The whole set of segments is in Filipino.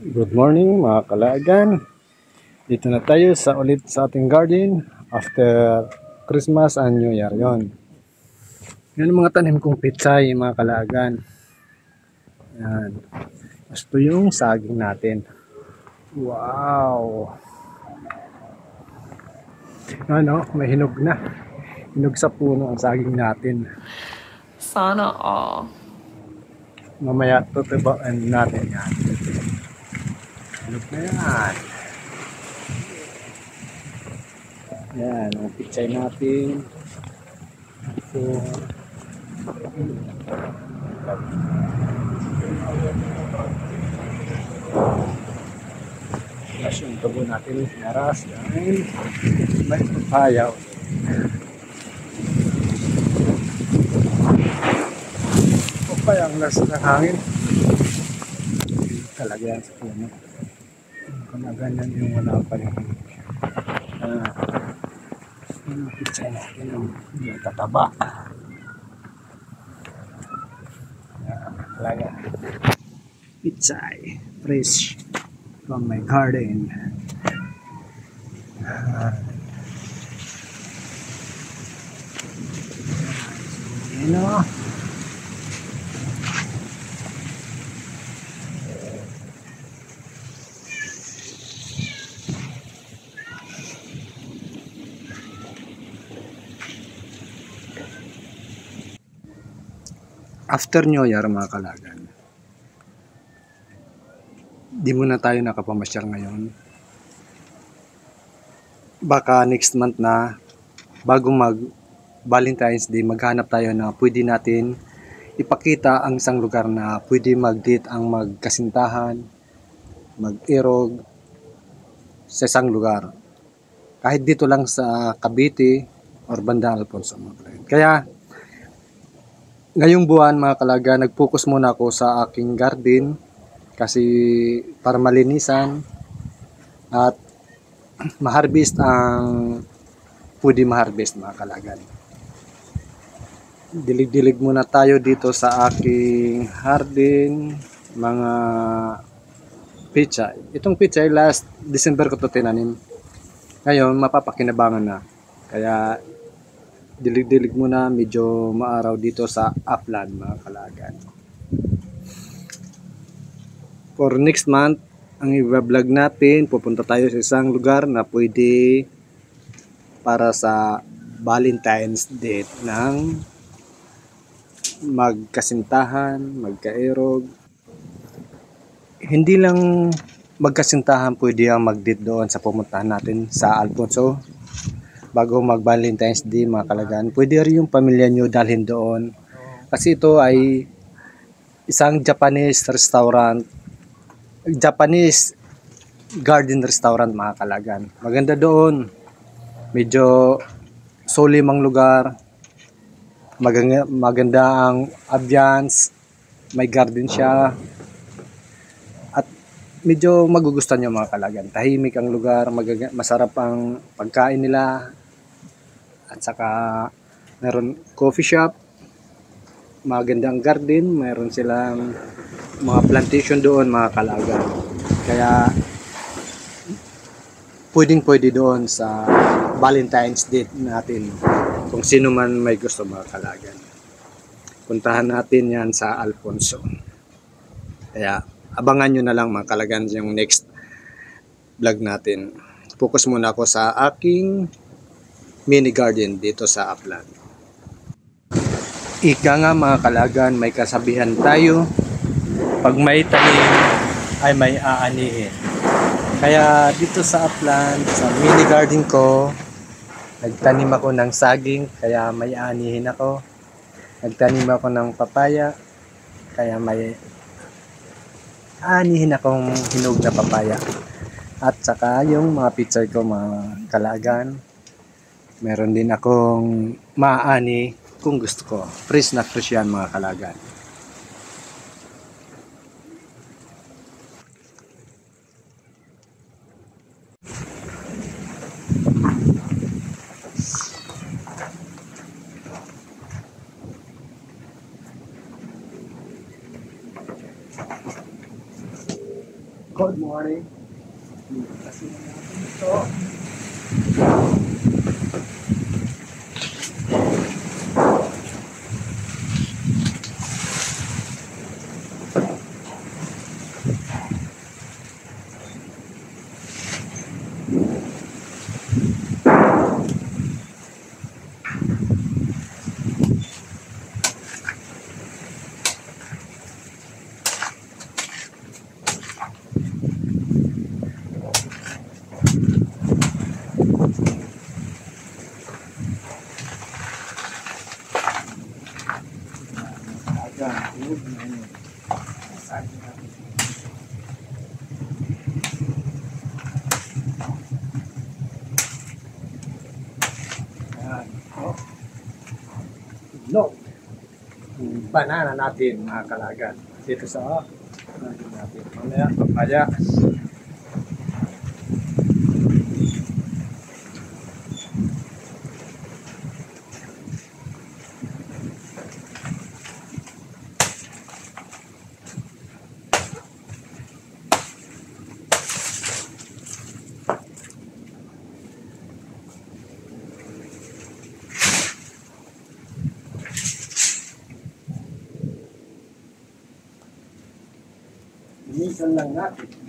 Good morning mga kalagan. Dito na tayo sa ulit sa ating garden after Christmas and New Year yon. Yan mga tanim kong pitsay mga kalagan. Yan. Gusto yung saging natin. Wow! Ano, may hinog na. Hinog sa puno ang saging natin. Sana all. Mamaya tutubaan natin yan. Hinog na yan. Yan, ang picture natin. So, Tapos yung tubo natin, naras. Yan. May papaya. Papaya ang lasa ng hangin. Talaga yan sa na ganyan yung wala pa yung ah, yung pizza natin yung, yung tataba. Yan, talaga. Pizza fresh from my garden. Ah. Yan o. After New Year mga kalagan, di muna tayo nakapamasyal ngayon. Baka next month na, bago mag Valentine's Day, maghanap tayo na pwede natin ipakita ang isang lugar na pwede mag-date ang magkasintahan, mag-irog sa isang lugar. Kahit dito lang sa Cavite or Banda Alfonso. mga kalagan. Kaya, ngayong buwan mga kalaga, nag-focus muna ako sa aking garden kasi para malinisan at ma-harvest ang pwede ma-harvest mga kalagan. Dilig-dilig muna tayo dito sa aking garden, mga pizza. Itong pizza ay last December ko to tinanim. Ngayon, mapapakinabangan na. Kaya dilig-dilig muna medyo maaraw dito sa upland mga kalagan. For next month, ang i-vlog natin, pupunta tayo sa isang lugar na pwede para sa Valentine's Day ng magkasintahan, magkaerog. Hindi lang magkasintahan pwede ang mag-date doon sa pumuntahan natin sa Alfonso bago mag Valentine's Day mga kalagan. Pwede rin yung pamilya nyo dalhin doon. Kasi ito ay isang Japanese restaurant Japanese garden restaurant mga kalagan. Maganda doon. Medyo solimang lugar. Maganda, maganda ang ambience. May garden siya. At medyo magugustuhan nyo mga kalagan. Tahimik ang lugar. Masarap ang pagkain nila. At saka meron coffee shop. Magandang garden. Meron silang mga plantation doon mga kalaga. Kaya pwedeng pwede doon sa Valentine's Day natin kung sino man may gusto mga kalagan. Puntahan natin yan sa Alfonso. Kaya abangan nyo na lang mga kalagan yung next vlog natin. Focus muna ako sa aking mini garden dito sa Upland. Ika nga mga kalagan, may kasabihan tayo pag may tanim ay may aanihin. Kaya dito sa upland, sa mini garden ko, nagtanim ako ng saging, kaya may aanihin ako. Nagtanim ako ng papaya, kaya may aanihin akong hinog na papaya. At saka yung mga picture ko, mga kalagan, meron din akong maani kung gusto ko. Fresh na fresh yan mga kalagan. Good morning. Kasi natin. No. Banana natin, mga kalagan. Dito sa natin natin. Mamaya, papaya. Minsan lang natin.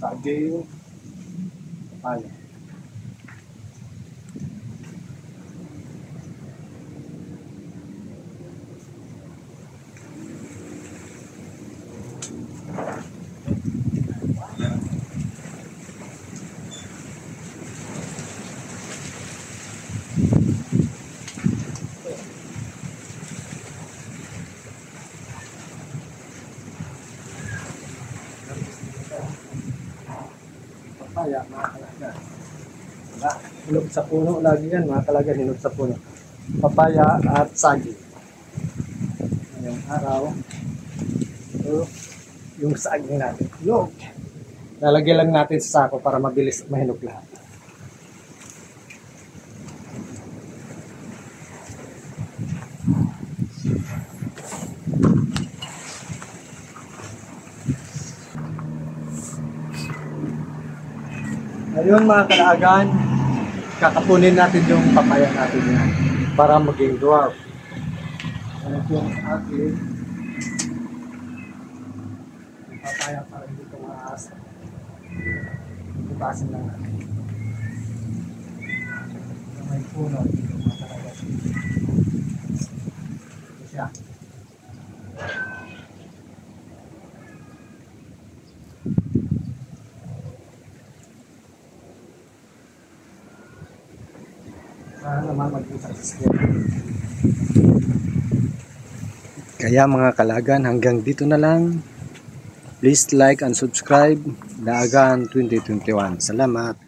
Naman? Saging. Hinog sa puno, lagi yan, mga kalaga, hinog sa puno. Papaya at saging. Ngayong araw, ito, yung saging natin. Hinog. Lalagyan lang natin sa sako para mabilis mahinog lahat. Ayun mga kalaagan, kakapunin natin yung papaya natin yan para maging dwarf. Ano yung akin, yung papaya para hindi ito maasa. Ipasin lang natin. Yung May puno dito mga kalaagan. Ito siya. Para naman maging successful. Kaya mga kalagan, hanggang dito na lang. Please like and subscribe. Daagan 2021. Salamat.